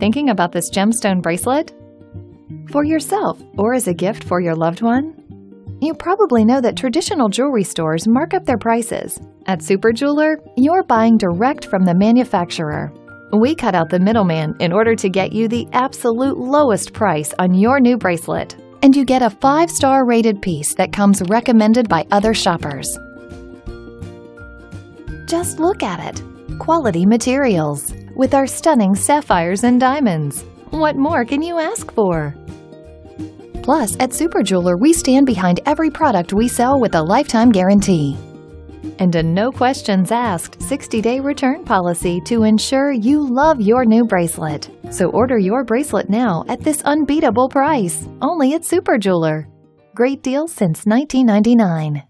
Thinking about this gemstone bracelet? For yourself or as a gift for your loved one? You probably know that traditional jewelry stores mark up their prices. At Super Jeweler, you're buying direct from the manufacturer. We cut out the middleman in order to get you the absolute lowest price on your new bracelet. And you get a 5-star rated piece that comes recommended by other shoppers. Just look at it. Quality materials with our stunning sapphires and diamonds. What more can you ask for? Plus, at Super Jeweler, we stand behind every product we sell with a lifetime guarantee. And a no questions asked 60 day return policy to ensure you love your new bracelet. So order your bracelet now at this unbeatable price, only at Super Jeweler. Great deal since 1999.